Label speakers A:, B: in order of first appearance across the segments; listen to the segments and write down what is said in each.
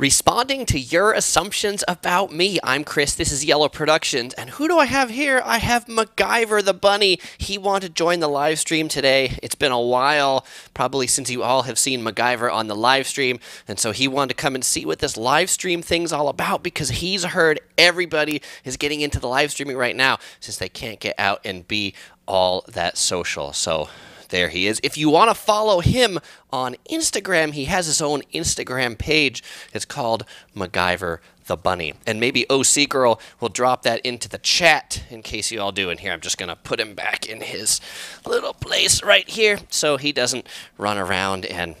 A: Responding to your assumptions about me, I'm Chris. This is Yellow Productions. And who do I have here? I have MacGyver the Bunny. He wanted to join the live stream today. It's been a while, probably since you all have seen MacGyver on the live stream. And so he wanted to come and see what this live stream thing's all about because he's heard everybody is getting into the live streaming right now since they can't get out and be all that social. So there he is. If you want to follow him on Instagram, he has his own Instagram page. It's called MacGyver the Bunny. And maybe OC Girl will drop that into the chat in case you all do. And here, I'm just going to put him back in his little place right here so he doesn't run around and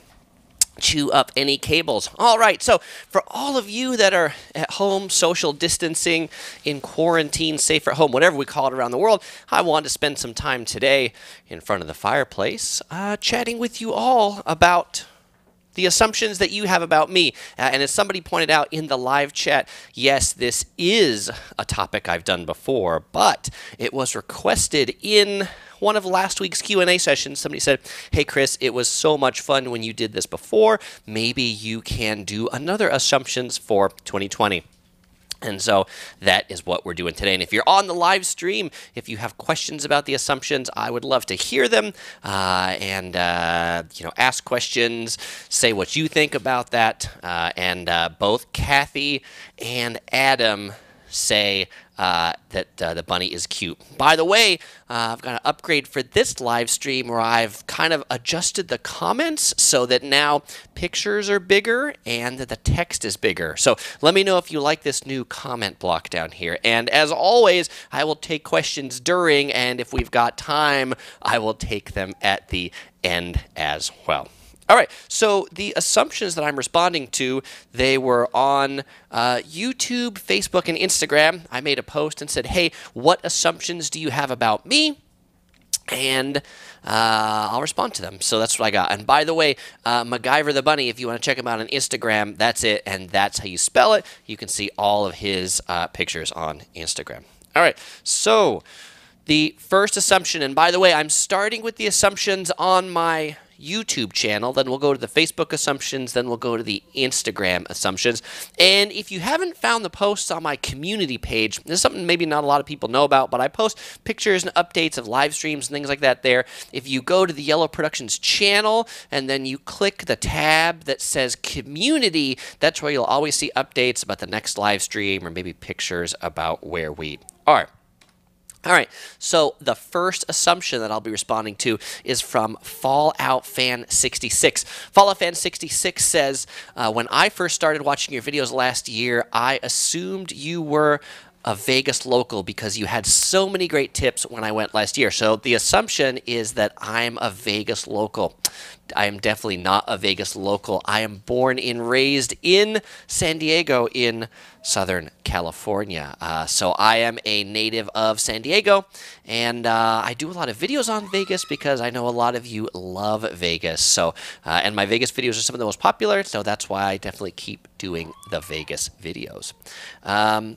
A: chew up any cables. All right, so for all of you that are at home, social distancing, in quarantine, safe at home, whatever we call it around the world, I want to spend some time today in front of the fireplace uh, chatting with you all about the assumptions that you have about me. Uh, and as somebody pointed out in the live chat, yes, this is a topic I've done before, but it was requested in one of last week's Q&A sessions. Somebody said, "Hey Chris, it was so much fun when you did this before. Maybe you can do another assumptions for 2020." And so that is what we're doing today. And if you're on the live stream, if you have questions about the assumptions, I would love to hear them uh, and uh, you know ask questions, say what you think about that. Uh, and uh, both Kathy and Adam say uh, that uh, the bunny is cute. By the way, uh, I've got an upgrade for this live stream where I've kind of adjusted the comments so that now pictures are bigger and that the text is bigger. So let me know if you like this new comment block down here. And as always, I will take questions during, and if we've got time, I will take them at the end as well. All right, so the assumptions that I'm responding to, they were on uh, YouTube, Facebook, and Instagram. I made a post and said, hey, what assumptions do you have about me? And uh, I'll respond to them. So that's what I got. And by the way, uh, MacGyver the Bunny, if you want to check him out on Instagram, that's it. And that's how you spell it. You can see all of his uh, pictures on Instagram. All right, so the first assumption, and by the way, I'm starting with the assumptions on my YouTube channel. Then we'll go to the Facebook assumptions. Then we'll go to the Instagram assumptions. And if you haven't found the posts on my community page, this is something maybe not a lot of people know about, but I post pictures and updates of live streams and things like that there. If you go to the Yellow Productions channel and then you click the tab that says community, that's where you'll always see updates about the next live stream or maybe pictures about where we are. All right, so the first assumption that I'll be responding to is from Fallout Fan 66. Fallout Fan 66 says, uh, When I first started watching your videos last year, I assumed you were a Vegas local because you had so many great tips when I went last year. So the assumption is that I'm a Vegas local. I am definitely not a Vegas local. I am born and raised in San Diego in Southern California. Uh, so I am a native of San Diego, and uh, I do a lot of videos on Vegas because I know a lot of you love Vegas. So, uh, and my Vegas videos are some of the most popular, so that's why I definitely keep doing the Vegas videos. Um,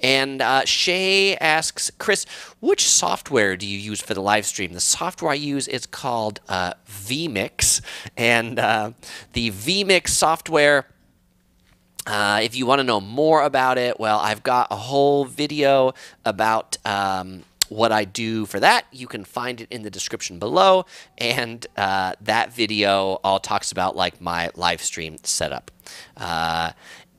A: and uh, Shay asks, Chris, which software do you use for the live stream? The software I use is called uh, vMix, and uh, the vMix software. Uh, if you want to know more about it, well, I've got a whole video about um, what I do for that. You can find it in the description below, and uh, that video all talks about like my live stream setup. Uh,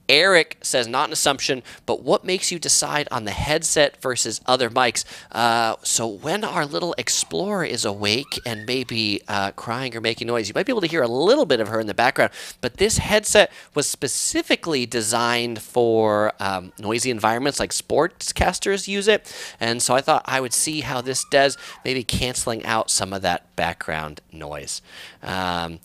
A: Eric says, not an assumption, but what makes you decide on the headset versus other mics? Uh, so when our little explorer is awake and maybe uh, crying or making noise, you might be able to hear a little bit of her in the background. But this headset was specifically designed for um, noisy environments like sportscasters use it. And so I thought I would see how this does, maybe canceling out some of that background noise. Um,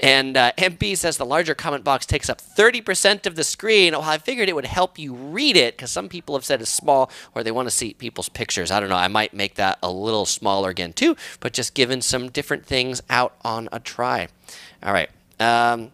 A: and uh, MP says the larger comment box takes up 30% of the screen. Well, I figured it would help you read it because some people have said it's small or they want to see people's pictures. I don't know. I might make that a little smaller again too, but just giving some different things out on a try. All right. Um,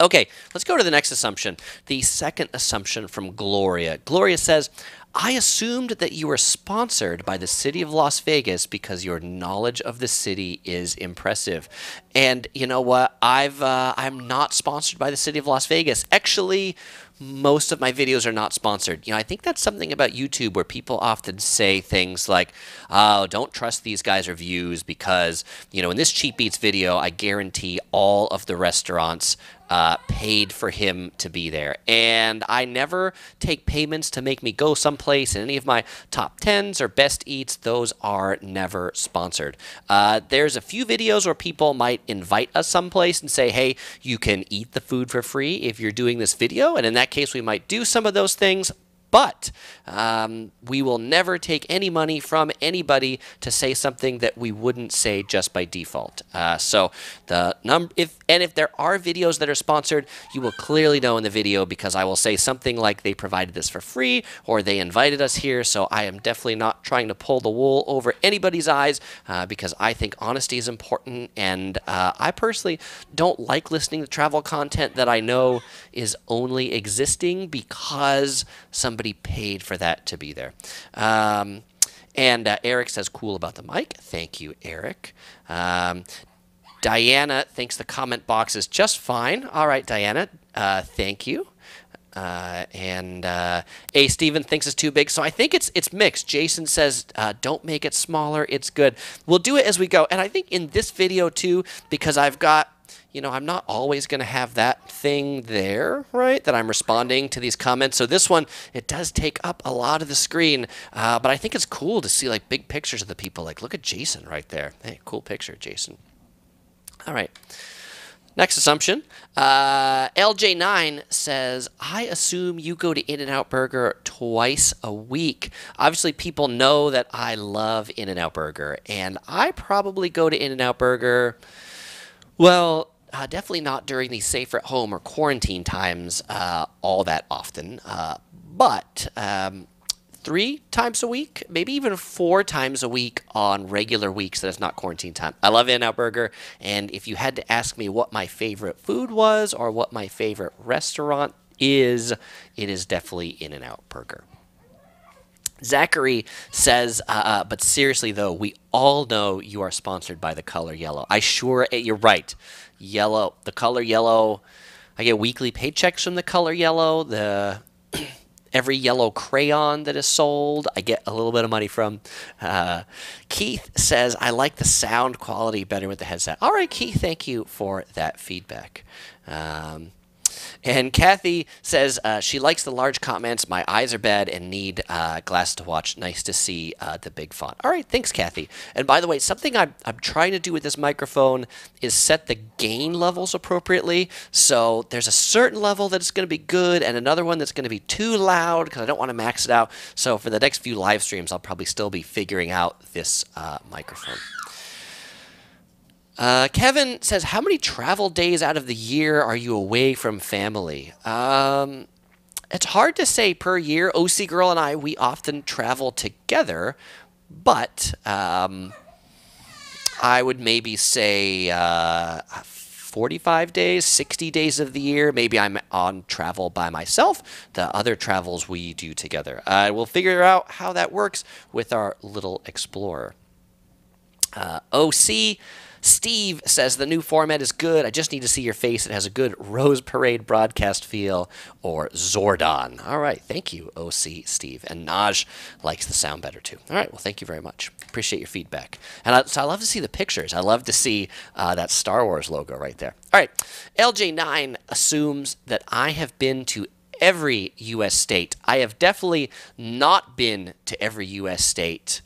A: Okay, let's go to the next assumption. The second assumption from Gloria. Gloria says, I assumed that you were sponsored by the city of Las Vegas because your knowledge of the city is impressive. And you know what? I've uh, I'm not sponsored by the city of Las Vegas. Actually, most of my videos are not sponsored. You know, I think that's something about YouTube where people often say things like, "Oh, don't trust these guys' reviews because you know in this cheap eats video, I guarantee all of the restaurants uh, paid for him to be there. And I never take payments to make me go someplace. In any of my top tens or best eats, those are never sponsored. Uh, there's a few videos where people might invite us someplace and say, hey, you can eat the food for free if you're doing this video. And in that case, we might do some of those things. But um, we will never take any money from anybody to say something that we wouldn't say just by default. Uh, so the num if and if there are videos that are sponsored, you will clearly know in the video because I will say something like they provided this for free or they invited us here. So I am definitely not trying to pull the wool over anybody's eyes uh, because I think honesty is important. And uh, I personally don't like listening to travel content that I know is only existing because somebody paid for that to be there. Um, and uh, Eric says, cool about the mic. Thank you, Eric. Um, Diana thinks the comment box is just fine. All right, Diana, uh, thank you. Uh, and uh, A. Steven thinks it's too big, so I think it's it's mixed. Jason says, uh, "Don't make it smaller; it's good." We'll do it as we go, and I think in this video too, because I've got you know, I'm not always going to have that thing there, right? That I'm responding to these comments. So this one, it does take up a lot of the screen, uh, but I think it's cool to see like big pictures of the people. Like, look at Jason right there. Hey, cool picture, Jason. All right. Next assumption. Uh, LJ9 says, I assume you go to In N Out Burger twice a week. Obviously, people know that I love In N Out Burger, and I probably go to In N Out Burger, well, uh, definitely not during these safer at home or quarantine times uh, all that often. Uh, but um, three times a week, maybe even four times a week on regular weeks that it's not quarantine time. I love In N Out Burger, and if you had to ask me what my favorite food was or what my favorite restaurant is, it is definitely In and Out Burger. Zachary says, uh, uh, but seriously though, we all know you are sponsored by the color yellow. I sure, eh, you're right. Yellow, the color yellow. I get weekly paychecks from the color yellow. The every yellow crayon that is sold, I get a little bit of money from. Uh, Keith says, I like the sound quality better with the headset. All right, Keith, thank you for that feedback. Um, and Kathy says uh, she likes the large comments. My eyes are bad and need uh, glasses to watch. Nice to see uh, the big font. All right, thanks, Kathy. And by the way, something I'm, I'm trying to do with this microphone is set the gain levels appropriately. So there's a certain level that's going to be good and another one that's going to be too loud because I don't want to max it out. So for the next few live streams, I'll probably still be figuring out this uh, microphone. Uh, Kevin says, How many travel days out of the year are you away from family? Um, it's hard to say per year. OC Girl and I, we often travel together, but um, I would maybe say uh, 45 days, 60 days of the year. Maybe I'm on travel by myself. The other travels we do together. Uh, we'll figure out how that works with our little explorer. Uh, OC Steve says the new format is good. I just need to see your face. It has a good Rose Parade broadcast feel or Zordon. All right. Thank you, OC Steve. And Naj likes the sound better too. All right. Well, thank you very much. Appreciate your feedback. And I, so I love to see the pictures. I love to see uh, that Star Wars logo right there. All right. LJ9 assumes that I have been to every U.S. state. I have definitely not been to every U.S. state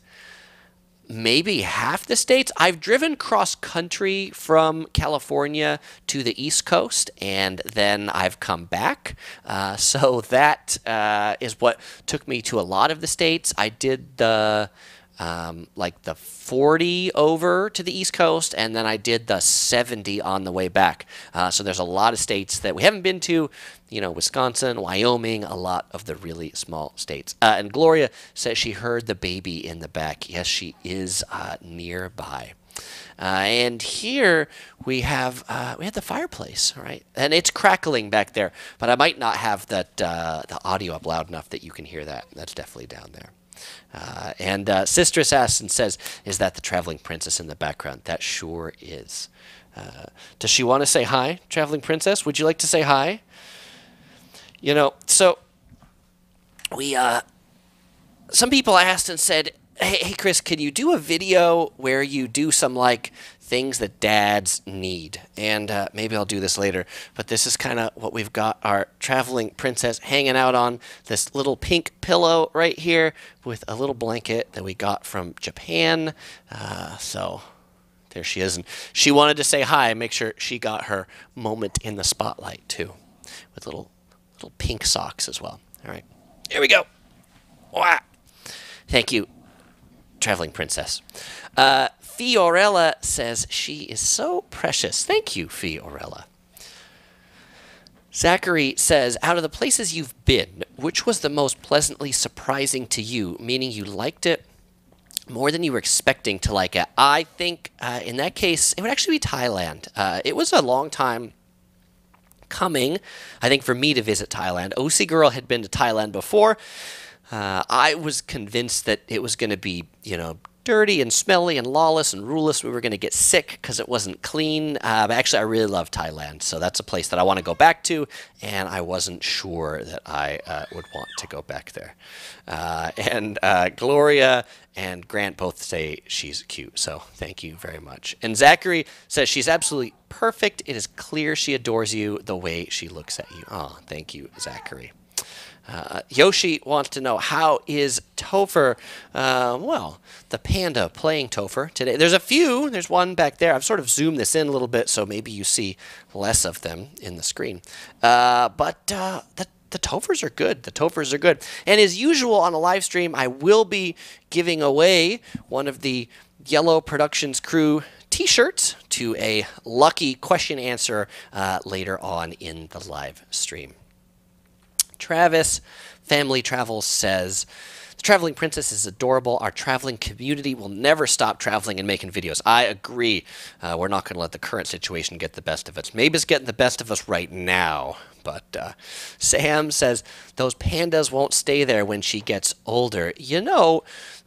A: maybe half the states. I've driven cross country from California to the East Coast, and then I've come back. Uh, so that uh, is what took me to a lot of the states. I did the um, like the 40 over to the East Coast, and then I did the 70 on the way back. Uh, so there's a lot of states that we haven't been to, you know, Wisconsin, Wyoming, a lot of the really small states. Uh, and Gloria says she heard the baby in the back. Yes, she is uh, nearby. Uh, and here we have uh, we have the fireplace, right? And it's crackling back there, but I might not have that uh, the audio up loud enough that you can hear that. That's definitely down there. Uh, and uh, Sistress asks and says, "Is that the traveling princess in the background?" That sure is. Uh, does she want to say hi, traveling princess? Would you like to say hi? You know, so we uh, some people asked and said, hey, hey, Chris, can you do a video where you do some like things that dads need? And uh, maybe I'll do this later, but this is kind of what we've got our traveling princess hanging out on this little pink pillow right here with a little blanket that we got from Japan. Uh, so there she is. And she wanted to say hi, make sure she got her moment in the spotlight too, with little little pink socks as well. All right, here we go. Wow. Thank you, traveling princess. Uh, Fiorella says she is so precious. Thank you, Fiorella. Zachary says, out of the places you've been, which was the most pleasantly surprising to you, meaning you liked it more than you were expecting to like it? I think uh, in that case, it would actually be Thailand. Uh, it was a long time coming, I think, for me to visit Thailand. OC Girl had been to Thailand before. Uh, I was convinced that it was going to be, you know, dirty and smelly and lawless and ruleless. We were going to get sick because it wasn't clean. Uh, but actually, I really love Thailand, so that's a place that I want to go back to, and I wasn't sure that I uh, would want to go back there. Uh, and uh, Gloria and Grant both say she's cute, so thank you very much. And Zachary says she's absolutely perfect. It is clear she adores you the way she looks at you. Oh, thank you, Zachary. Uh, Yoshi wants to know how is Topher, uh, well, the panda playing Topher today. There's a few. There's one back there. I've sort of zoomed this in a little bit so maybe you see less of them in the screen. Uh, but uh, the the Tophers are good. The Tophers are good. And as usual on a live stream, I will be giving away one of the Yellow Productions crew t-shirts to a lucky question answer uh, later on in the live stream. Travis Family Travels says, the Traveling Princess is adorable. Our traveling community will never stop traveling and making videos. I agree. Uh, we're not going to let the current situation get the best of us. Maybe it's getting the best of us right now. But uh, Sam says, those pandas won't stay there when she gets older. You know,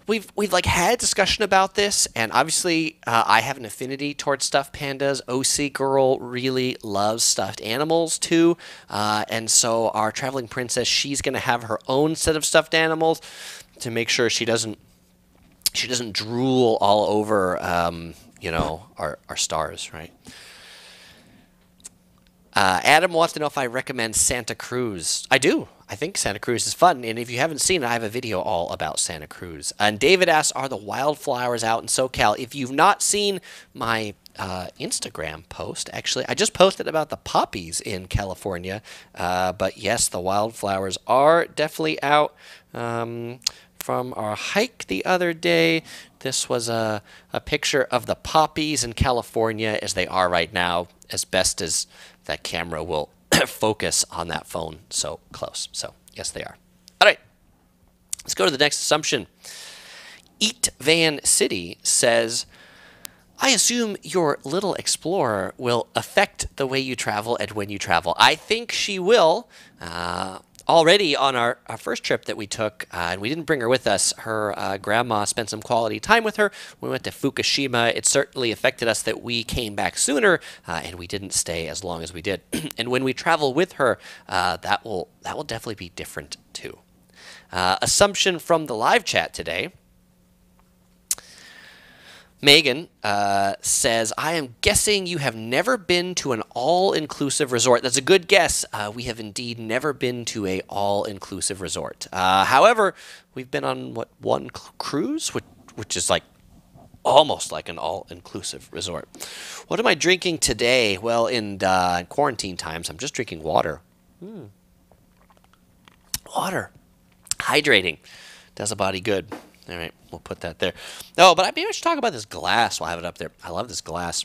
A: we've we've like had discussion about this, and obviously uh, I have an affinity towards stuffed pandas. OC girl really loves stuffed animals too, uh, and so our traveling princess, she's gonna have her own set of stuffed animals to make sure she doesn't she doesn't drool all over um, you know our our stars, right? Uh, Adam wants to know if I recommend Santa Cruz. I do. I think Santa Cruz is fun, and if you haven't seen it, I have a video all about Santa Cruz. And David asks, "Are the wildflowers out in SoCal?" If you've not seen my uh, Instagram post, actually, I just posted about the poppies in California. Uh, but yes, the wildflowers are definitely out. Um, from our hike the other day. This was a, a picture of the poppies in California as they are right now, as best as that camera will focus on that phone so close. So, yes, they are. All right, let's go to the next assumption. Eat Van City says, I assume your little explorer will affect the way you travel and when you travel. I think she will. Uh, already on our, our first trip that we took, uh, and we didn't bring her with us, her uh, grandma spent some quality time with her. We went to Fukushima. It certainly affected us that we came back sooner uh, and we didn't stay as long as we did. and when we travel with her, uh, that will that will definitely be different too. Uh, assumption from the live chat today Megan uh, says, I am guessing you have never been to an all-inclusive resort. That's a good guess. Uh, we have indeed never been to a all-inclusive resort. Uh, however, we've been on, what, one cruise, which, which is like almost like an all-inclusive resort. What am I drinking today? Well, in uh, quarantine times, I'm just drinking water. Hmm. Water. Hydrating. Does a body good. All right, we'll put that there. No, but I maybe I should talk about this glass while I have it up there. I love this glass.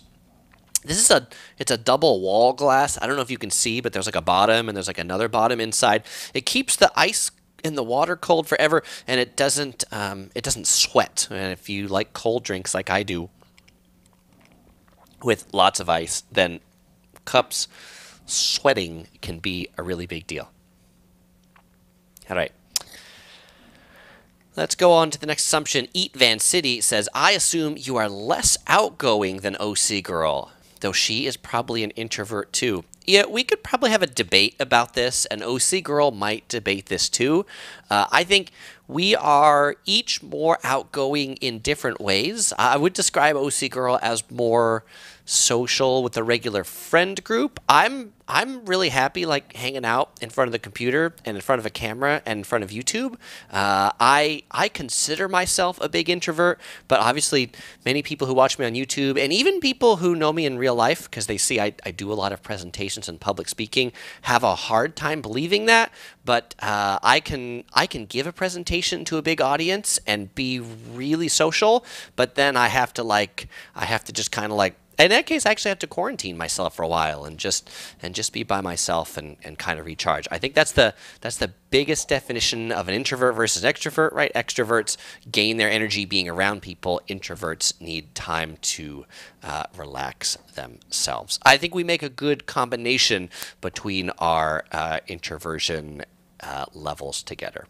A: This is a it's a double wall glass. I don't know if you can see, but there's like a bottom and there's like another bottom inside. It keeps the ice in the water cold forever, and it doesn't um, it doesn't sweat. And if you like cold drinks like I do, with lots of ice, then cups sweating can be a really big deal. All right. Let's go on to the next assumption. Eat Van City says, I assume you are less outgoing than OC Girl, though she is probably an introvert too. Yeah, we could probably have a debate about this, and OC Girl might debate this too. Uh, I think we are each more outgoing in different ways. I would describe OC Girl as more social with a regular friend group. I'm I'm really happy like hanging out in front of the computer and in front of a camera and in front of YouTube. Uh, I I consider myself a big introvert, but obviously many people who watch me on YouTube and even people who know me in real life because they see I, I do a lot of presentations and public speaking have a hard time believing that. But uh, I can I can give a presentation to a big audience and be really social, but then I have to like I have to just kind of like in that case, I actually had to quarantine myself for a while and just and just be by myself and, and kind of recharge. I think that's the that's the biggest definition of an introvert versus extrovert, right? Extroverts gain their energy being around people. Introverts need time to uh, relax themselves. I think we make a good combination between our uh, introversion uh, levels together.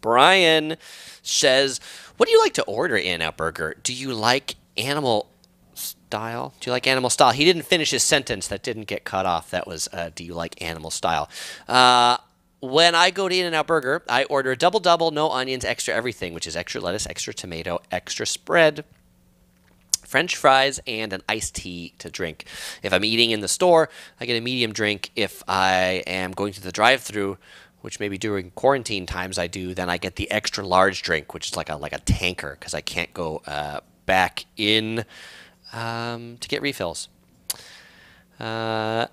A: Brian says, "What do you like to order in a burger? Do you like animal style? Do you like animal style? He didn't finish his sentence. That didn't get cut off. That was, uh, do you like animal style? Uh, when I go to In-N-Out Burger, I order a double double, no onions, extra everything, which is extra lettuce, extra tomato, extra spread, French fries, and an iced tea to drink. If I'm eating in the store, I get a medium drink. If I am going to the drive-through, which maybe during quarantine times I do, then I get the extra large drink, which is like a like a tanker because I can't go uh, back in um, to get refills. Uh,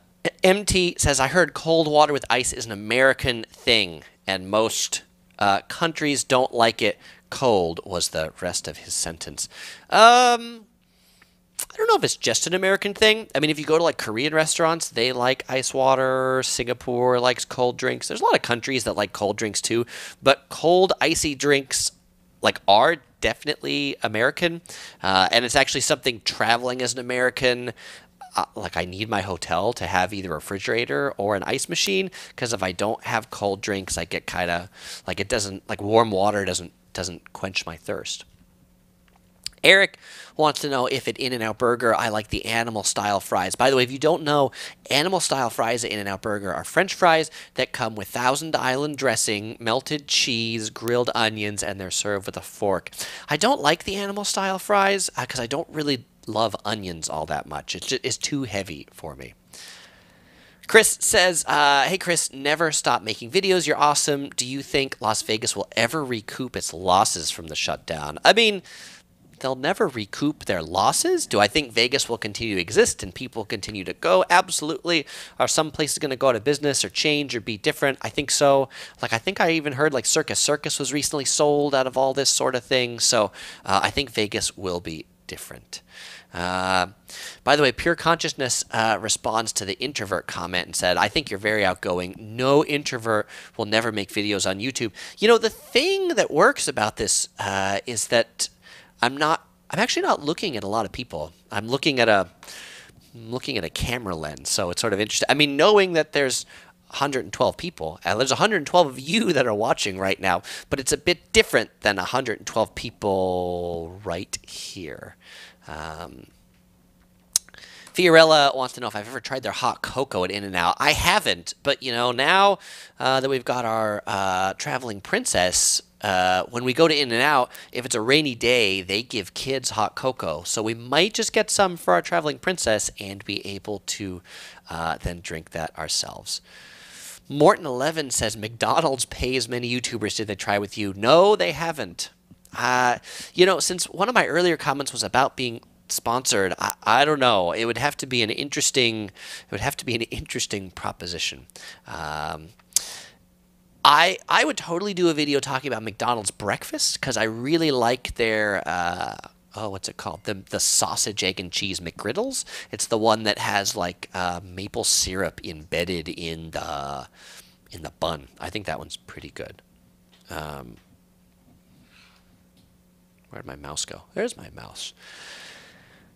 A: MT says, I heard cold water with ice is an American thing, and most uh, countries don't like it cold, was the rest of his sentence. Um, I don't know if it's just an American thing. I mean, if you go to like Korean restaurants, they like ice water. Singapore likes cold drinks. There's a lot of countries that like cold drinks too, but cold, icy drinks like are definitely American, uh, and it's actually something traveling as an American. Uh, like I need my hotel to have either a refrigerator or an ice machine because if I don't have cold drinks, I get kind of like it doesn't like warm water doesn't doesn't quench my thirst. Eric wants to know if at In-N-Out Burger I like the animal style fries. By the way, if you don't know, animal style fries at In-N-Out Burger are French fries that come with Thousand Island dressing, melted cheese, grilled onions, and they're served with a fork. I don't like the animal style fries because uh, I don't really love onions all that much. It's, just, it's too heavy for me. Chris says, uh, Hey, Chris, never stop making videos. You're awesome. Do you think Las Vegas will ever recoup its losses from the shutdown? I mean, they'll never recoup their losses. Do I think Vegas will continue to exist and people continue to go? Absolutely. Are some places going to go out of business or change or be different? I think so. Like I think I even heard like Circus Circus was recently sold out of all this sort of thing. So uh, I think Vegas will be different. Uh, by the way, Pure Consciousness uh, responds to the introvert comment and said, I think you're very outgoing. No introvert will never make videos on YouTube. You know, the thing that works about this uh, is that I'm not. I'm actually not looking at a lot of people. I'm looking at a. I'm looking at a camera lens, so it's sort of interesting. I mean, knowing that there's 112 people, and there's 112 of you that are watching right now, but it's a bit different than 112 people right here. Um, Fiorella wants to know if I've ever tried their hot cocoa at In-N-Out. I haven't, but you know now uh, that we've got our uh, traveling princess uh, when we go to In-N-Out, if it's a rainy day, they give kids hot cocoa. So we might just get some for our traveling princess and be able to uh, then drink that ourselves. Morton11 says McDonald's pays many YouTubers. Did they try with you? No, they haven't. Uh, you know, since one of my earlier comments was about being sponsored, I, I, don't know. It would have to be an interesting. It would have to be an interesting proposition. Um, I I would totally do a video talking about McDonald's breakfast because I really like their uh, oh what's it called the the sausage egg and cheese McGriddles. It's the one that has like uh, maple syrup embedded in the in the bun. I think that one's pretty good. Um, where'd my mouse go? There's my mouse.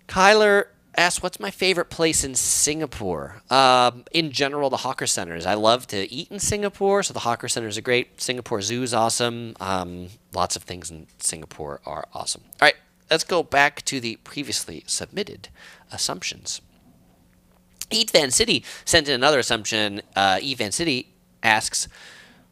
A: Kyler asks, "What's my favorite place in Singapore?" Um, in general, the hawker centers. I love to eat in Singapore, so the hawker centers are great. Singapore Zoo is awesome. Um, lots of things in Singapore are awesome. All right, let's go back to the previously submitted assumptions. Eat Van City sent in another assumption. Uh, Eat Van City asks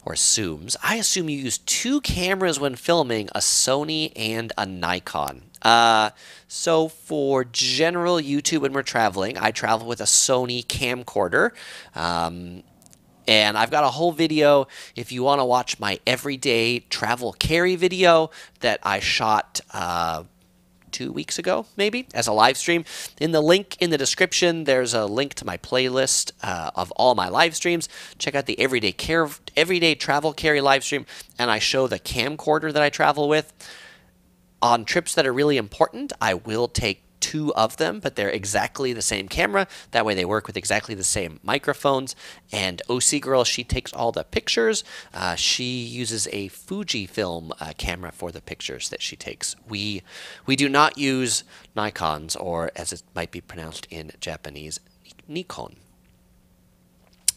A: or assumes, I assume you use two cameras when filming, a Sony and a Nikon. Uh, so for general YouTube when we're traveling, I travel with a Sony camcorder. Um, and I've got a whole video if you want to watch my everyday travel carry video that I shot uh, two weeks ago, maybe, as a live stream. In the link in the description, there's a link to my playlist uh, of all my live streams. Check out the everyday care, everyday travel carry live stream, and I show the camcorder that I travel with. On trips that are really important, I will take two of them, but they're exactly the same camera. That way they work with exactly the same microphones. And OC Girl, she takes all the pictures. Uh, she uses a Fujifilm uh, camera for the pictures that she takes. We, we do not use Nikons, or as it might be pronounced in Japanese, Nikon.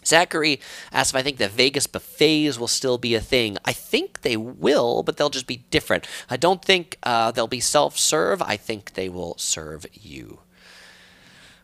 A: Zachary asked if I think the Vegas buffets will still be a thing. I think they will, but they'll just be different. I don't think uh, they'll be self serve. I think they will serve you.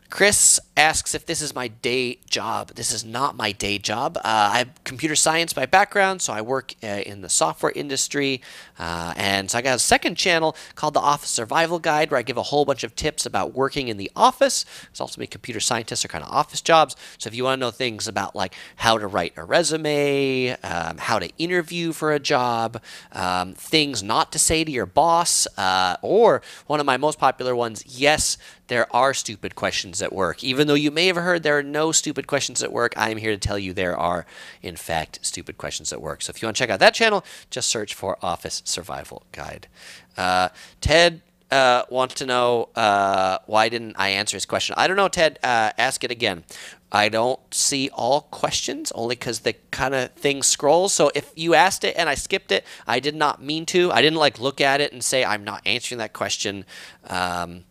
A: Chris asks if this is my day job. This is not my day job. Uh, I have computer science by background, so I work uh, in the software industry. Uh, and so I got a second channel called the Office Survival Guide, where I give a whole bunch of tips about working in the office. It's also made computer scientists are kind of office jobs. So if you want to know things about like how to write a resume, um, how to interview for a job, um, things not to say to your boss, uh, or one of my most popular ones, yes, there are stupid questions at work. Even though you may have heard there are no stupid questions at work, I am here to tell you there are, in fact, stupid questions at work. So if you want to check out that channel, just search for Office Survival Guide. Uh, Ted uh, wants to know uh, why didn't I answer his question? I don't know, Ted. Uh, ask it again. I don't see all questions only because the kind of thing scrolls. So if you asked it and I skipped it, I did not mean to. I didn't like look at it and say I'm not answering that question. Um,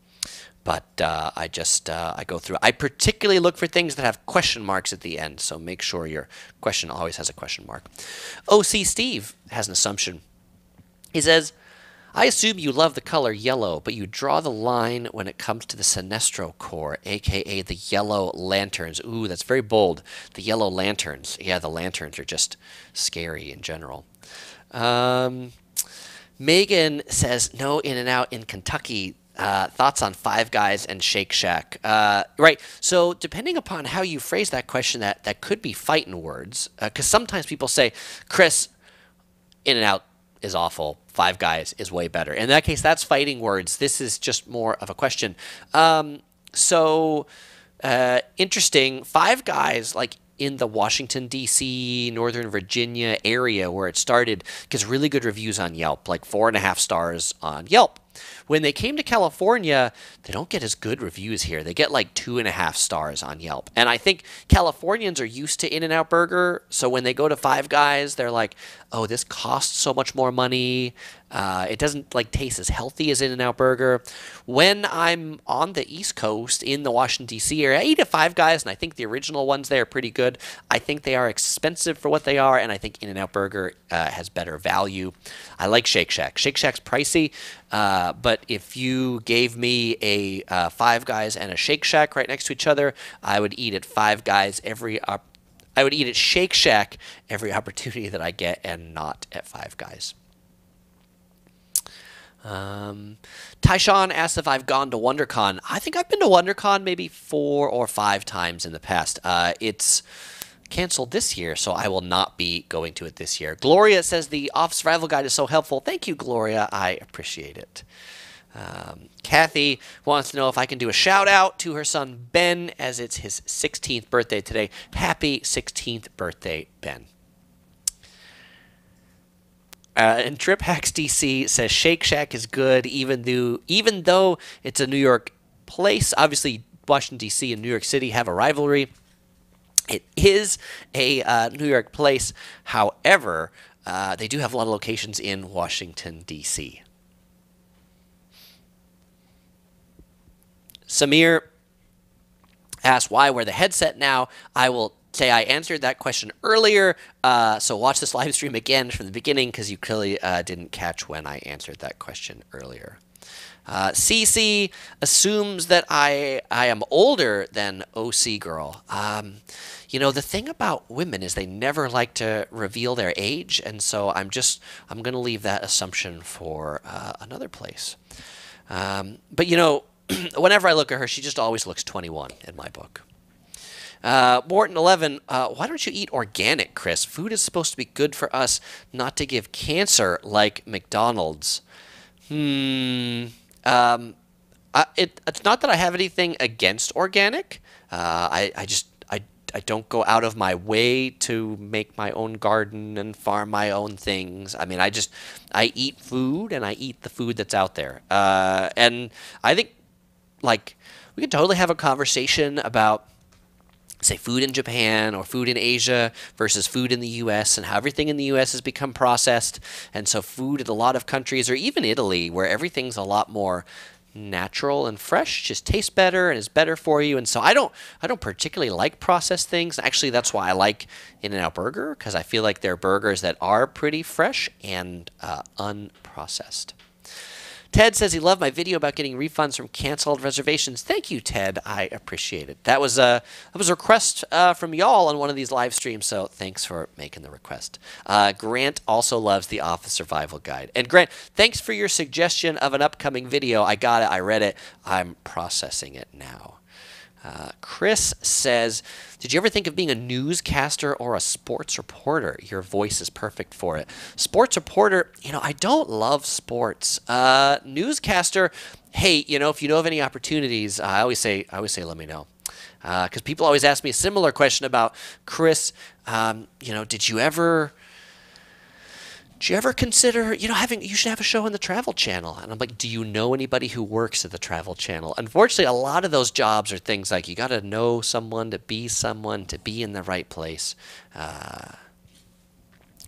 A: but uh, I just uh, I go through. I particularly look for things that have question marks at the end, so make sure your question always has a question mark. OC Steve has an assumption. He says, "I assume you love the color yellow, but you draw the line when it comes to the Sinestro Corps, aka the Yellow Lanterns. Ooh, that's very bold. The Yellow Lanterns. Yeah, the lanterns are just scary in general." Um, Megan says, "No In and Out in Kentucky." Uh, thoughts on Five Guys and Shake Shack? Uh, right. So depending upon how you phrase that question, that that could be fighting words. Because uh, sometimes people say, "Chris, In and Out is awful. Five Guys is way better." In that case, that's fighting words. This is just more of a question. Um, so uh, interesting. Five Guys, like in the Washington, D.C., Northern Virginia area where it started, gets really good reviews on Yelp, like four and a half stars on Yelp. When they came to California, they don't get as good reviews here. They get like two and a half stars on Yelp. And I think Californians are used to In N Out Burger. So when they go to Five Guys, they're like, oh, this costs so much more money. Uh, it doesn't like taste as healthy as In-N-Out Burger. When I'm on the East Coast in the Washington D.C. area, I eat at Five Guys, and I think the original ones there are pretty good. I think they are expensive for what they are, and I think In-N-Out Burger uh, has better value. I like Shake Shack. Shake Shack's pricey, uh, but if you gave me a uh, Five Guys and a Shake Shack right next to each other, I would eat at Five Guys every I would eat at Shake Shack every opportunity that I get, and not at Five Guys. Um, Tyshawn asks if I've gone to WonderCon. I think I've been to WonderCon maybe four or five times in the past. Uh, it's canceled this year, so I will not be going to it this year. Gloria says the Off Survival Guide is so helpful. Thank you, Gloria. I appreciate it. Um, Kathy wants to know if I can do a shout out to her son Ben as it's his 16th birthday today. Happy 16th birthday, Ben. Uh, and Trip Hacks DC says Shake Shack is good, even though even though it's a New York place. Obviously, Washington D.C. and New York City have a rivalry. It is a uh, New York place. However, uh, they do have a lot of locations in Washington D.C. Samir asked why wear the headset now. I will say I answered that question earlier. Uh, so watch this live stream again from the beginning because you clearly uh, didn't catch when I answered that question earlier. Uh, CC assumes that I I am older than OC girl. Um, you know the thing about women is they never like to reveal their age, and so I'm just I'm going to leave that assumption for uh, another place. Um, but you know, whenever I look at her, she just always looks 21 in my book. Uh, Morton 11, uh, why don't you eat organic, Chris? Food is supposed to be good for us, not to give cancer like McDonald's. Hmm. Um, I, it, it's not that I have anything against organic. Uh, I, I just I, don't go out of my way to make my own garden and farm my own things. I mean, I just I eat food and I eat the food that's out there. Uh, and I think like we could totally have a conversation about say food in Japan or food in Asia versus food in the US and how everything in the US has become processed. And so food in a lot of countries or even Italy where everything's a lot more natural and fresh just tastes better and is better for you. And so I don't I don't particularly like processed things. Actually that's why I like In-N-Out Burger because I feel like they're burgers that are pretty fresh and uh, unprocessed Ted says he loved my video about getting refunds from canceled reservations. Thank you, Ted. I appreciate it. That was a that was a request uh, from y'all on one of these live streams, so thanks for making the request. Uh, Grant also loves the Office Survival Guide. And Grant, thanks for your suggestion of an upcoming video. I got it. I read it. I'm processing it now. Uh, Chris says, Did you ever think of being a newscaster or a sports reporter? Your voice is perfect for it. Sports reporter, you know, I don't love sports. Uh, newscaster, hey, you know, if you know of any opportunities, I always say, I always say, let me know. Because uh, people always ask me a similar question about Chris. Um, you know, did you ever do you ever consider, you know, having, you should have a show on the Travel Channel? And I'm like, do you know anybody who works at the Travel Channel? Unfortunately, a lot of those jobs are things like you got to know someone to be someone, to be in the right place. Uh,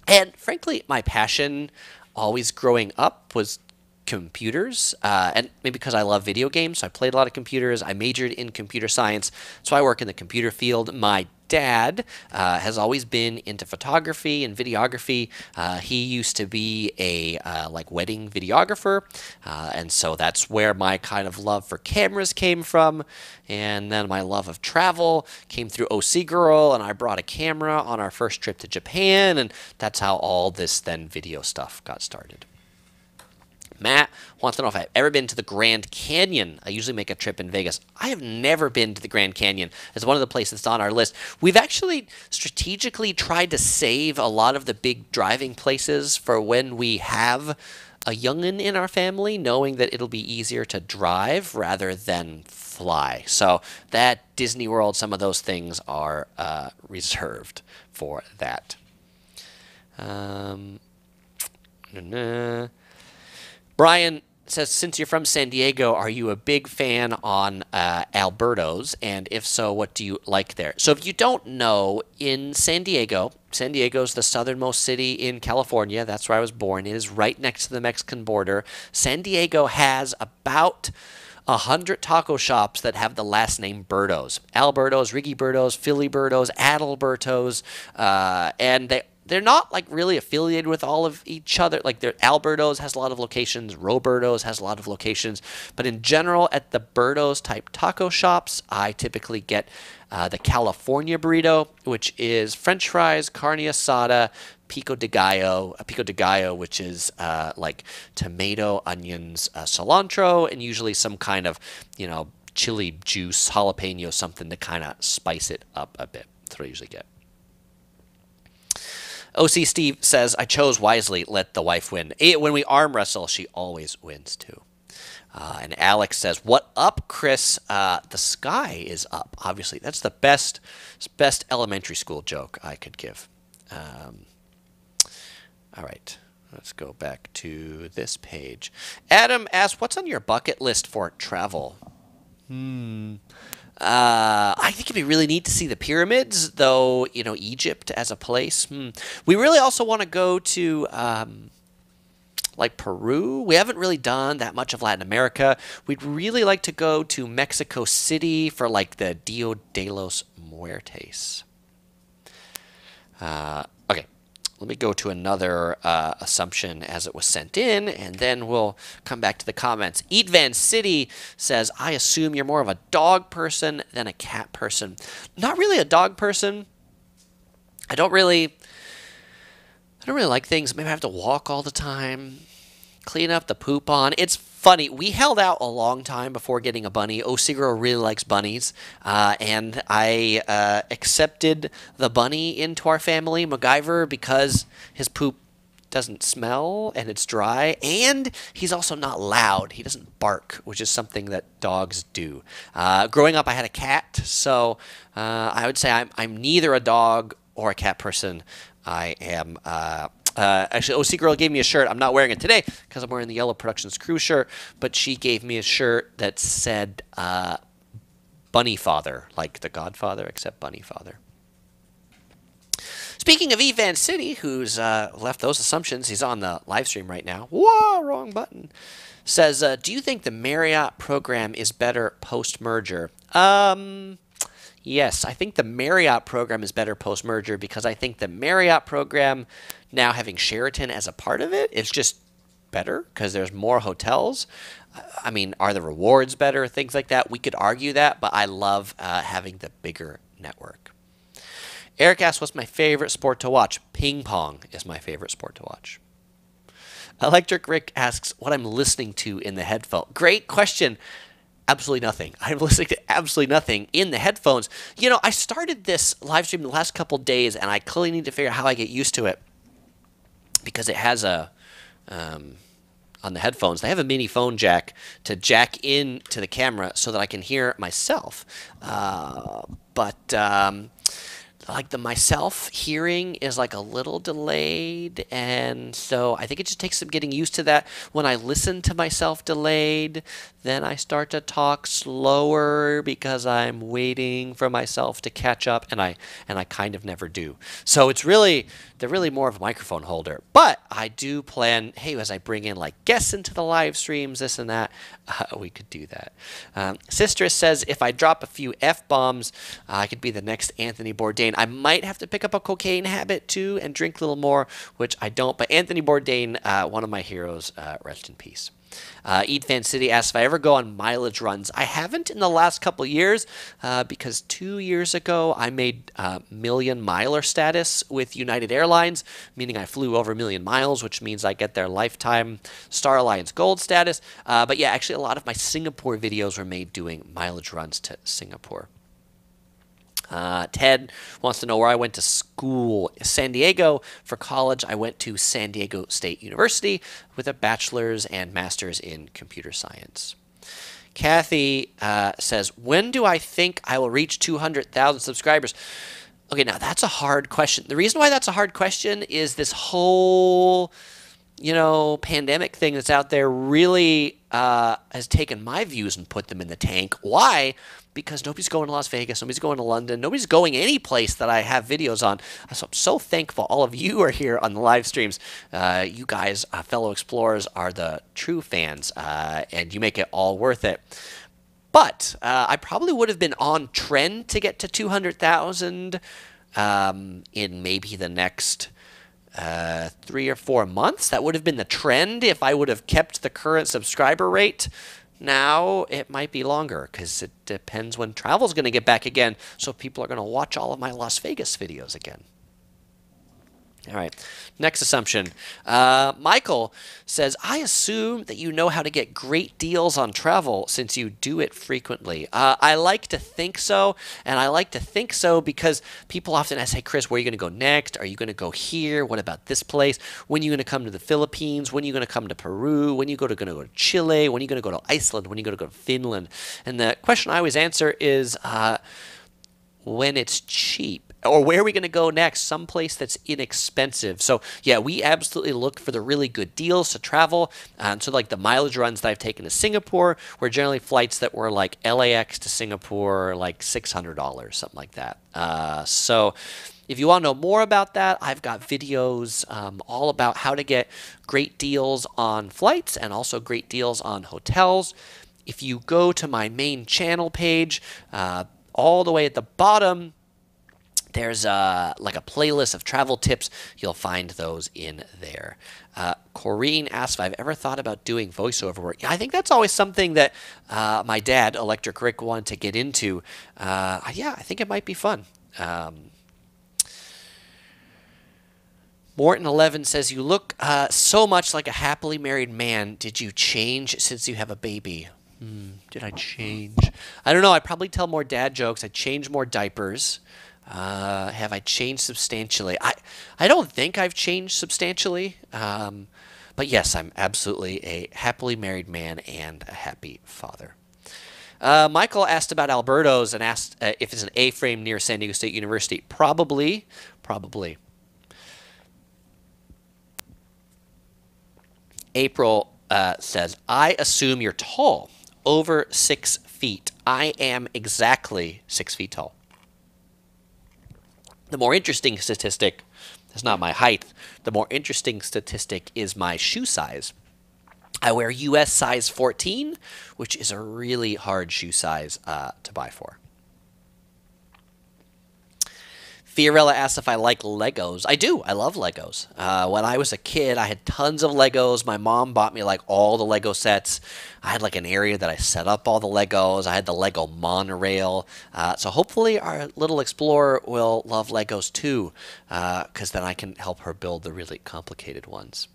A: and frankly, my passion always growing up was computers, uh, and maybe because I love video games, so I played a lot of computers. I majored in computer science, so I work in the computer field. My dad uh, has always been into photography and videography. Uh, he used to be a uh, like wedding videographer, uh, and so that's where my kind of love for cameras came from. And then my love of travel came through OC Girl, and I brought a camera on our first trip to Japan, and that's how all this then video stuff got started. Matt wants to know if I've ever been to the Grand Canyon. I usually make a trip in Vegas. I have never been to the Grand Canyon. It's one of the places that's on our list. We've actually strategically tried to save a lot of the big driving places for when we have a youngin in our family, knowing that it'll be easier to drive rather than fly. So that Disney World, some of those things are uh, reserved for that. Um, Brian says, since you're from San Diego, are you a big fan on uh, Alberto's? And if so, what do you like there? So, if you don't know, in San Diego, San Diego is the southernmost city in California. That's where I was born. It is right next to the Mexican border. San Diego has about a hundred taco shops that have the last name Berto's. Alberto's, Ricky Berto's, Filiberto's, Adalberto's, uh, and they they're not like really affiliated with all of each other. Like Alberto's has a lot of locations, Roberto's has a lot of locations, but in general, at the Berto's type taco shops, I typically get uh, the California burrito, which is French fries, carne asada, pico de gallo, a pico de gallo, which is uh, like tomato, onions, uh, cilantro, and usually some kind of you know chili juice, jalapeno, something to kind of spice it up a bit. That's what I usually get. OC Steve says, I chose wisely, let the wife win. When we arm wrestle, she always wins too. Uh, and Alex says, "What up, Chris? Uh, the sky is up. Obviously, that's the best, best elementary school joke I could give." Um, all right, let's go back to this page. Adam asks, "What's on your bucket list for travel?" Hmm. Uh, I think it'd be really neat to see the pyramids, though, you know, Egypt as a place. Hmm. We really also want to go to um, like Peru. We haven't really done that much of Latin America. We'd really like to go to Mexico City for like the Dia de los Muertes. Uh, okay, let me go to another uh, assumption as it was sent in, and then we'll come back to the comments. Eat Van City says, I assume you're more of a dog person than a cat person. Not really a dog person. I don't really I don't really like things. Maybe I have to walk all the time, clean up the poop on. It's funny. We held out a long time before getting a bunny. OC Girl really likes bunnies, uh, and I uh, accepted the bunny into our family, MacGyver, because his poop doesn't smell and it's dry, and he's also not loud. He doesn't bark, which is something that dogs do. Uh, growing up, I had a cat, so uh, I would say I'm, I'm neither a dog or a cat person. I am. Uh, actually, OC Girl gave me a shirt. I'm not wearing it today because I'm wearing the Yellow Productions crew shirt, but she gave me a shirt that said uh, Bunny Father, like the Godfather, except Bunny Father. Speaking of Evan City, who's uh, left those assumptions, he's on the live stream right now. Whoa, wrong button. Says, uh, do you think the Marriott program is better post merger? Um, Yes, I think the Marriott program is better post merger because I think the Marriott program, now having Sheraton as a part of it, is just better because there's more hotels. I mean, are the rewards better? Things like that. We could argue that, but I love uh, having the bigger network. Eric asks, What's my favorite sport to watch? Ping pong is my favorite sport to watch. Electric Rick asks, What I'm listening to in the headphone. Great question absolutely nothing. I'm listening to absolutely nothing in the headphones. You know, I started this live stream the last couple days, and I clearly need to figure out how I get used to it because it has a um, on the headphones. They have a mini phone jack to jack in to the camera so that I can hear myself. Uh, but um, like the myself hearing is like a little delayed and so i think it just takes some getting used to that. When i listen to myself delayed then i start to talk slower because i'm waiting for myself to catch up and i and i kind of never do. So it's really they're really more of a microphone holder. But i do plan hey as i bring in like guests into the live streams this and that uh, we could do that. Um, sister says if i drop a few f-bombs uh, i could be the next anthony bourdain I might have to pick up a cocaine habit too and drink a little more, which I don't. But Anthony Bourdain, uh, one of my heroes, uh, rest in peace. Uh, Eat Fan City asks if I ever go on mileage runs. I haven't in the last couple years uh, because two years ago I made uh, million miler status with United Airlines, meaning I flew over a million miles, which means I get their lifetime Star Alliance Gold status. Uh, but yeah, actually, a lot of my Singapore videos were made doing mileage runs to Singapore. Uh, Ted wants to know where I went to school. San Diego. For college, I went to San Diego State University with a bachelor's and master's in computer science. Kathy uh, says, When do I think I will reach 200,000 subscribers? Okay, now that's a hard question. The reason why that's a hard question is this whole, you know, pandemic thing that's out there really uh, has taken my views and put them in the tank. Why? because nobody's going to Las Vegas, nobody's going to London, nobody's going any place that I have videos on. So I'm so thankful all of you are here on the live streams. Uh, you guys, uh, fellow explorers, are the true fans, uh, and you make it all worth it. But uh, I probably would have been on trend to get to 200,000 um, in maybe the next uh, three or four months. That would have been the trend if I would have kept the current subscriber rate. Now it might be longer because it depends when travel's going to get back again. So people are going to watch all of my Las Vegas videos again. All right. Next assumption. Uh, Michael says, I assume that you know how to get great deals on travel since you do it frequently. Uh, I like to think so. And I like to think so because people often ask, Hey, Chris, where are you going to go next? Are you going to go here? What about this place? When are you going to come to the Philippines? When are you going to come to Peru? When are you going to go to Chile? When are you going to go to Iceland? When are you going to go to Finland? And the question I always answer is, uh, when it's cheap or where are we going to go next? Someplace that's inexpensive. So yeah, we absolutely look for the really good deals to travel. Um, so like the mileage runs that I've taken to Singapore were generally flights that were like LAX to Singapore, like six hundred dollars, something like that. Uh, so if you want to know more about that, I've got videos um, all about how to get great deals on flights and also great deals on hotels. If you go to my main channel page, uh, all the way at the bottom, there's a, like a playlist of travel tips. You'll find those in there. Uh, Corrine asked if I've ever thought about doing voiceover work. I think that's always something that uh, my dad, Electric Rick, wanted to get into. Uh, yeah, I think it might be fun. Um, Morton11 says, You look uh, so much like a happily married man. Did you change since you have a baby? Hmm, did I change? I don't know. I probably tell more dad jokes. I change more diapers. Uh, have I changed substantially? I, I don't think I've changed substantially. Um, but yes, I'm absolutely a happily married man and a happy father. Uh, Michael asked about Alberto's and asked uh, if it's an A-frame near San Diego State University. Probably, probably. April uh, says, I assume you're tall, over six feet. I am exactly six feet tall. The more interesting statistic is not my height. The more interesting statistic is my shoe size. I wear US size 14, which is a really hard shoe size uh, to buy for. Fiorella asked if I like Legos. I do. I love Legos. Uh, when I was a kid, I had tons of Legos. My mom bought me like all the Lego sets. I had like an area that I set up all the Legos. I had the Lego monorail. Uh, so hopefully our little explorer will love Legos too, because uh, then I can help her build the really complicated ones.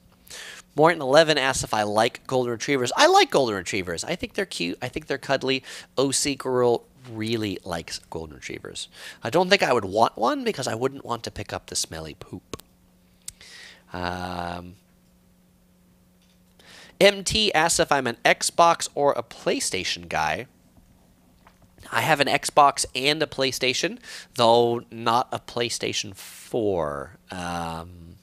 A: Morton11 asks if I like golden retrievers. I like golden retrievers. I think they're cute. I think they're cuddly. OC Girl really likes golden retrievers. I don't think I would want one because I wouldn't want to pick up the smelly poop. Um, MT asks if I'm an Xbox or a PlayStation guy. I have an Xbox and a PlayStation, though not a PlayStation 4. Um,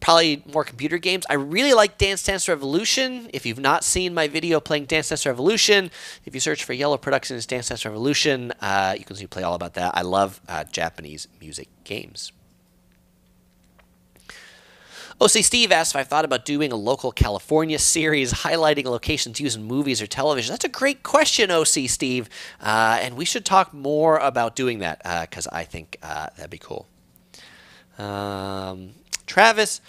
A: probably more computer games. I really like Dance Dance Revolution. If you've not seen my video playing Dance Dance Revolution, if you search for Yellow Productions Dance Dance Revolution, uh, you can see play all about that. I love uh, Japanese music games. OC Steve asked if I thought about doing a local California series highlighting locations used in movies or television. That's a great question, OC Steve. Uh, and we should talk more about doing that because uh, I think uh, that'd be cool. Um, Travis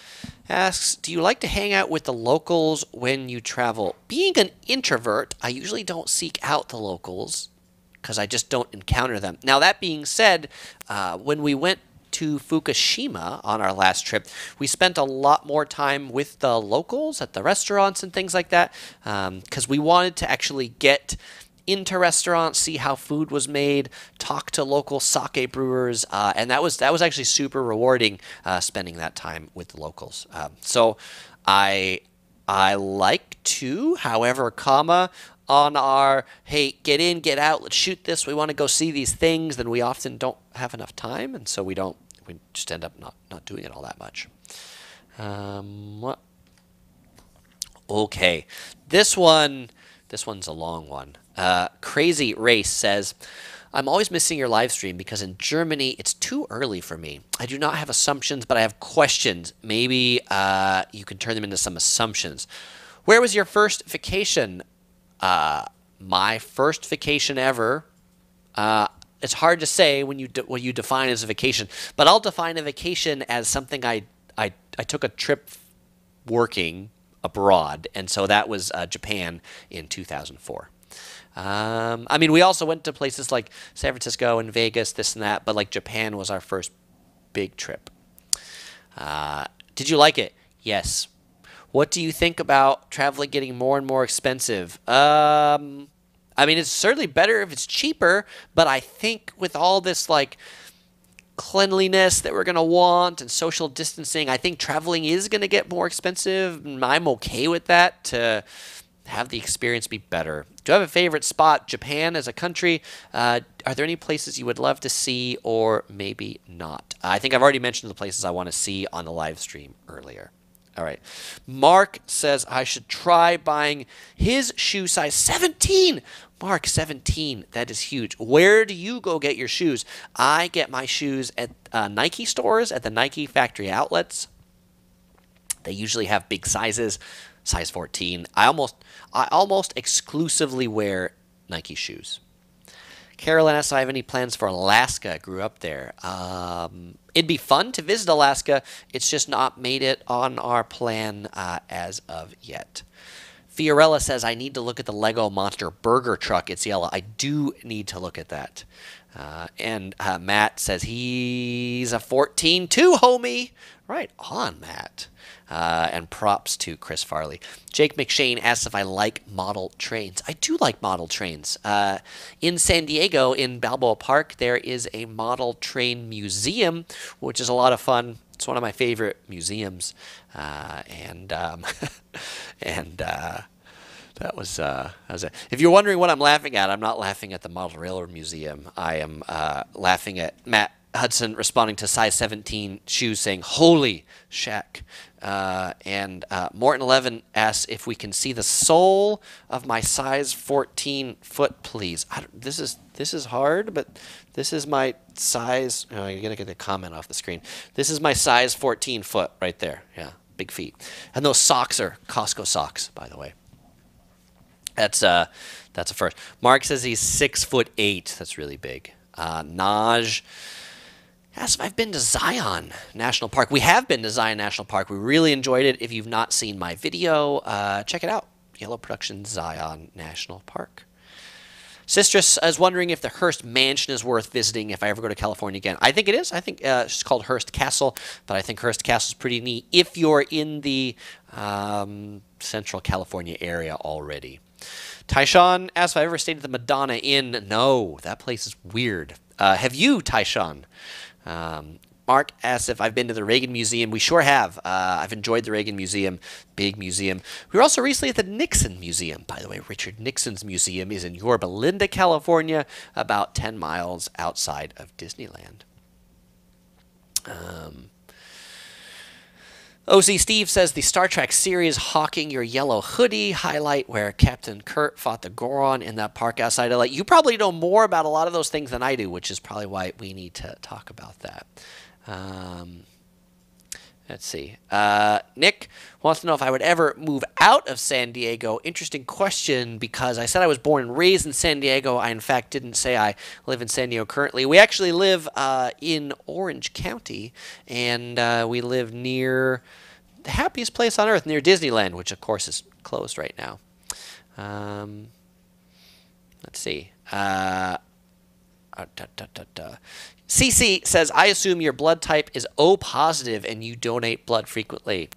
A: asks, Do you like to hang out with the locals when you travel? Being an introvert, I usually don't seek out the locals because I just don't encounter them. Now, that being said, uh, when we went to Fukushima on our last trip, we spent a lot more time with the locals at the restaurants and things like that because um, we wanted to actually get into restaurants, see how food was made, talk to local sake brewers, uh, and that was that was actually super rewarding uh, spending that time with the locals. Um, so I I like to, however, comma on our hey get in get out let's shoot this we want to go see these things then we often don't have enough time and so we don't we just end up not not doing it all that much. Um, okay. This one this one's a long one uh, Crazy Race says, I'm always missing your live stream because in Germany it's too early for me. I do not have assumptions, but I have questions. Maybe uh, you can turn them into some assumptions. Where was your first vacation? Uh, my first vacation ever. Uh, it's hard to say when you what you define as a vacation, but I'll define a vacation as something I I, I took a trip working abroad, and so that was uh, Japan in 2004. Um, I mean, we also went to places like San Francisco and Vegas, this and that, but like Japan was our first big trip. Uh, did you like it? Yes. What do you think about traveling getting more and more expensive? Um, I mean, it's certainly better if it's cheaper, but I think with all this like cleanliness that we're going to want and social distancing, I think traveling is going to get more expensive. I'm okay with that to have the experience be better. Do you have a favorite spot? Japan as a country? Uh, are there any places you would love to see or maybe not? I think I've already mentioned the places I want to see on the live stream earlier. All right. Mark says I should try buying his shoe size 17. Mark, 17. That is huge. Where do you go get your shoes? I get my shoes at uh, Nike stores, at the Nike factory outlets. They usually have big sizes, size 14. I almost, I almost exclusively wear Nike shoes. Carolyn asks if I have any plans for Alaska. I grew up there. Um, it'd be fun to visit Alaska. It's just not made it on our plan uh, as of yet. Fiorella says, I need to look at the Lego Monster Burger Truck. It's yellow. I do need to look at that. Uh, and uh, Matt says he's a 14 2 homie. Right on, Matt. Uh, and props to Chris Farley. Jake McShane asks if I like model trains. I do like model trains. Uh, in San Diego, in Balboa Park, there is a model train museum, which is a lot of fun. It's one of my favorite museums, uh, and um, and uh, that was uh, that was. If you're wondering what I'm laughing at, I'm not laughing at the Model Railroad Museum. I am uh, laughing at Matt Hudson responding to size 17 shoes saying, Holy Shaq. Uh, and uh, Morton11 asks if we can see the sole of my size 14 foot, please. this is this is hard, but this is my size. Oh, you're to get a comment off the screen. This is my size 14 foot right there. Yeah, big feet. And those socks are Costco socks, by the way. That's uh, that's a first. Mark says he's six foot eight. That's really big. Uh, Naj asks if I've been to Zion National Park. We have been to Zion National Park. We really enjoyed it. If you've not seen my video, uh, check it out. Yellow Productions Zion National Park. Sistress is wondering if the Hearst Mansion is worth visiting if I ever go to California again. I think it is. I think uh, it's called Hearst Castle, but I think Hearst Castle is pretty neat if you're in the um, Central California area already. Tyshawn asked if I ever stayed at the Madonna Inn. No, that place is weird. Uh, have you, Tyshawn? Um, Mark asks if I've been to the Reagan Museum. We sure have. Uh, I've enjoyed the Reagan Museum, big museum. We were also recently at the Nixon Museum. By the way, Richard Nixon's museum is in Yorba Linda, California, about 10 miles outside of Disneyland. Um, OC Steve says the Star Trek series Hawking Your Yellow Hoodie highlight where Captain Kirk fought the Gorn in that park outside LA. You probably know more about a lot of those things than I do, which is probably why we need to talk about that. Um, let's see. Uh, Nick wants to know if I would ever move out of San Diego. Interesting question because I said I was born and raised in San Diego. I, in fact, didn't say I live in San Diego currently. We actually live uh, in Orange County, and uh, we live near the happiest place on earth, near Disneyland, which, of course, is closed right now. Um, let's see. Uh, uh da, da, da, CC says, I assume your blood type is O positive and you donate blood frequently.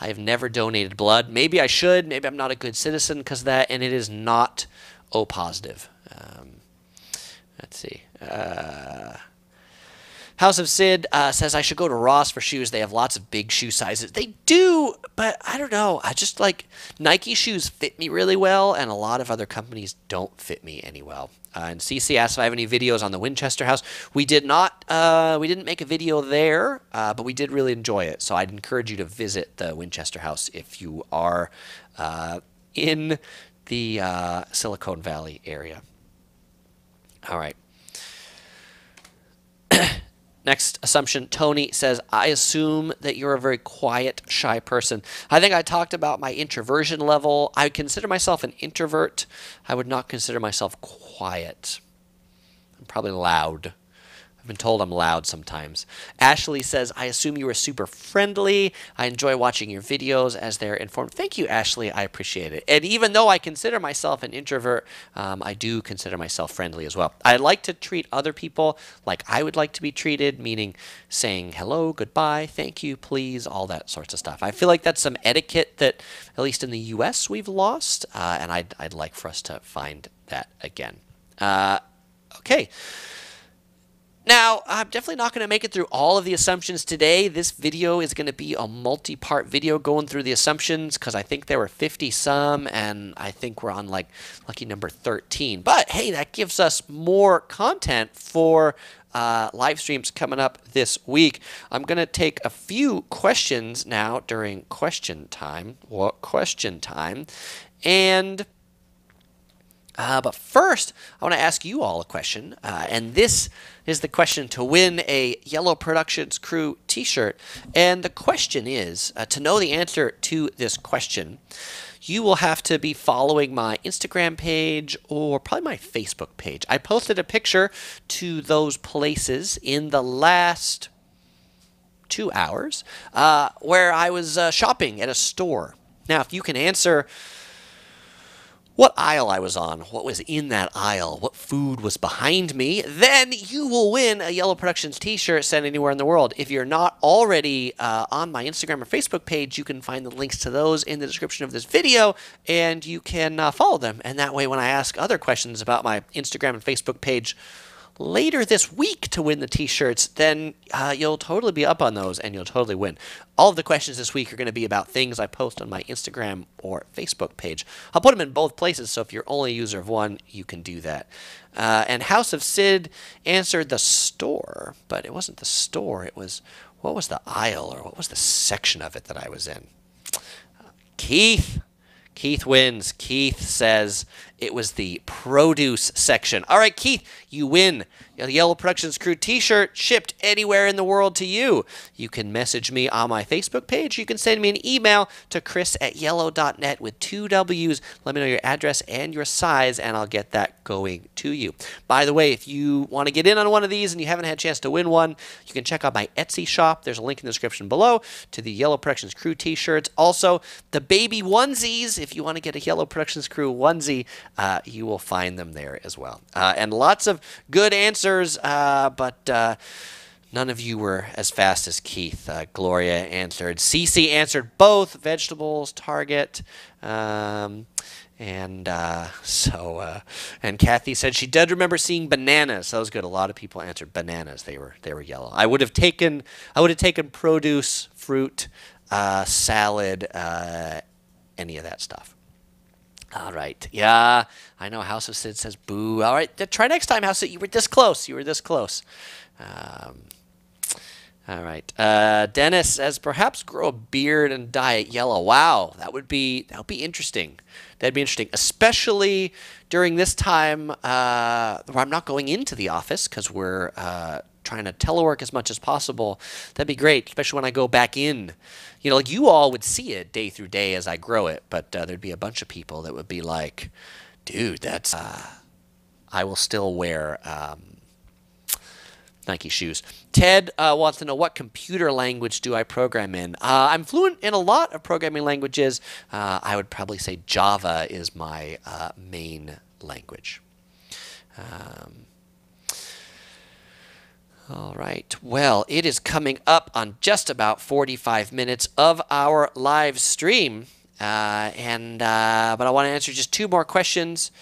A: I have never donated blood. Maybe I should. Maybe I'm not a good citizen because of that, and it is not O positive. Um, let's see. Uh, House of Sid uh, says I should go to Ross for shoes. They have lots of big shoe sizes. They do, but I don't know. I just like Nike shoes fit me really well, and a lot of other companies don't fit me any well. Uh, and CC asked if I have any videos on the Winchester House. We did not. Uh, we didn't make a video there, uh, but we did really enjoy it. So I'd encourage you to visit the Winchester House if you are uh, in the uh, Silicon Valley area. All right. Next assumption, Tony says, I assume that you're a very quiet, shy person. I think I talked about my introversion level. I consider myself an introvert. I would not consider myself quiet. I'm probably loud been told I'm loud sometimes. Ashley says, I assume you are super friendly. I enjoy watching your videos as they're informed. Thank you, Ashley. I appreciate it. And even though I consider myself an introvert, um, I do consider myself friendly as well. I like to treat other people like I would like to be treated, meaning saying hello, goodbye, thank you, please, all that sorts of stuff. I feel like that's some etiquette that, at least in the US, we've lost, uh, and I'd, I'd like for us to find that again. Uh, okay. Now, I'm definitely not going to make it through all of the assumptions today. This video is going to be a multi-part video going through the assumptions because I think there were 50 some and I think we're on like lucky number 13. But hey, that gives us more content for uh, live streams coming up this week. I'm going to take a few questions now during question time. What question time? And uh, but first, I want to ask you all a question. Uh, and this is the question to win a Yellow Productions Crew t shirt. And the question is uh, to know the answer to this question, you will have to be following my Instagram page or probably my Facebook page. I posted a picture to those places in the last two hours uh, where I was uh, shopping at a store. Now, if you can answer what aisle I was on, what was in that aisle, what food was behind me, then you will win a Yellow Productions t shirt sent anywhere in the world. If you're not already uh, on my Instagram or Facebook page, you can find the links to those in the description of this video and you can uh, follow them. And that way, when I ask other questions about my Instagram and Facebook page, later this week to win the t-shirts, then uh, you'll totally be up on those and you'll totally win. All of the questions this week are going to be about things I post on my Instagram or Facebook page. I'll put them in both places, so if you're only a user of one, you can do that. Uh, and House of Sid answered the store, but it wasn't the store. It was, what was the aisle or what was the section of it that I was in? Keith. Keith wins. Keith says it was the produce section. All right, Keith, you win. The Yellow Productions Crew t shirt shipped anywhere in the world to you. You can message me on my Facebook page. You can send me an email to chris at yellow.net with two W's. Let me know your address and your size, and I'll get that going to you. By the way, if you want to get in on one of these and you haven't had a chance to win one, you can check out my Etsy shop. There's a link in the description below to the Yellow Productions Crew t shirts. Also, the baby onesies. If you want to get a Yellow Productions Crew onesie, uh, you will find them there as well. Uh, and lots of good answers, uh, but uh, none of you were as fast as Keith. Uh, Gloria answered. Cece answered both vegetables, Target. Um, and uh, so, uh, and Kathy said she did remember seeing bananas. That was good. A lot of people answered bananas. They were they were yellow. I would have taken I would have taken produce, fruit, uh, salad, uh, any of that stuff. All right. Yeah, I know House of Sid says boo. All right. Try next time, House of You were this close. You were this close. Um, all right. Uh, Dennis says perhaps grow a beard and dye it yellow. Wow, that would be that would be interesting. That'd be interesting, especially during this time uh, where I'm not going into the office because we're uh, trying to telework as much as possible. That'd be great, especially when I go back in. You know, like you all would see it day through day as I grow it, but uh, there'd be a bunch of people that would be like, "Dude, that's." Uh, I will still wear. Um, Nike shoes. Ted uh, wants to know what computer language do I program in? Uh, I'm fluent in a lot of programming languages. Uh, I would probably say Java is my uh, main language. Um, all right. Well, it is coming up on just about 45 minutes of our live stream. Uh, and uh, but I want to answer just two more questions.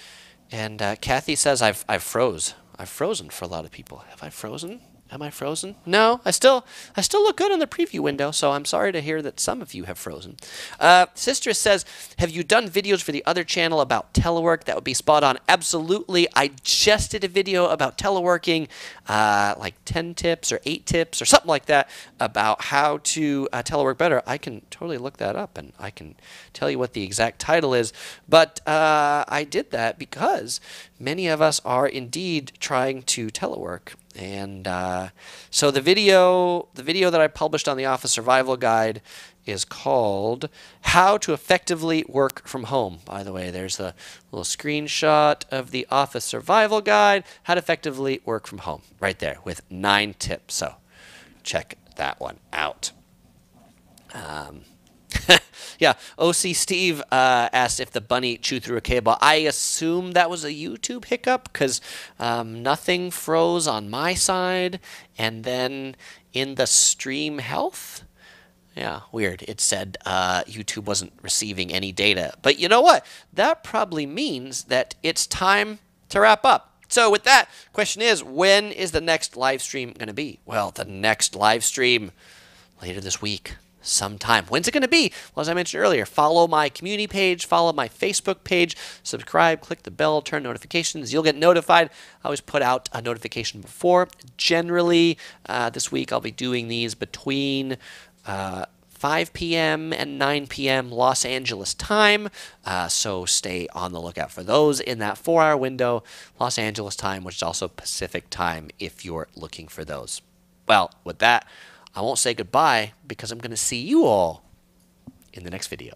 A: And uh, Kathy says I've I've froze. I've frozen for a lot of people. Have I frozen? Am I frozen? No, I still I still look good in the preview window, so I'm sorry to hear that some of you have frozen. Uh, Sister says, have you done videos for the other channel about telework? That would be spot on. Absolutely. I just did a video about teleworking, uh, like 10 tips or 8 tips or something like that about how to uh, telework better. I can totally look that up and I can tell you what the exact title is. But uh, I did that because many of us are indeed trying to telework and uh, so the video, the video that I published on the Office Survival Guide is called How to Effectively Work from Home. By the way, there's a little screenshot of the Office Survival Guide, How to Effectively Work from Home, right there with nine tips. So check that one out. Um, yeah, OC Steve uh, asked if the bunny chewed through a cable. I assume that was a YouTube hiccup because um, nothing froze on my side. And then in the stream health, yeah, weird. It said uh, YouTube wasn't receiving any data. But you know what? That probably means that it's time to wrap up. So, with that, question is when is the next live stream going to be? Well, the next live stream later this week sometime. When's it going to be? Well, as I mentioned earlier, follow my community page, follow my Facebook page, subscribe, click the bell, turn notifications. You'll get notified. I always put out a notification before. Generally, uh, this week I'll be doing these between. Uh, 5 p.m. and 9 p.m. Los Angeles time. Uh, so stay on the lookout for those in that four hour window, Los Angeles time, which is also Pacific time if you're looking for those. Well, with that, I won't say goodbye because I'm going to see you all in the next video.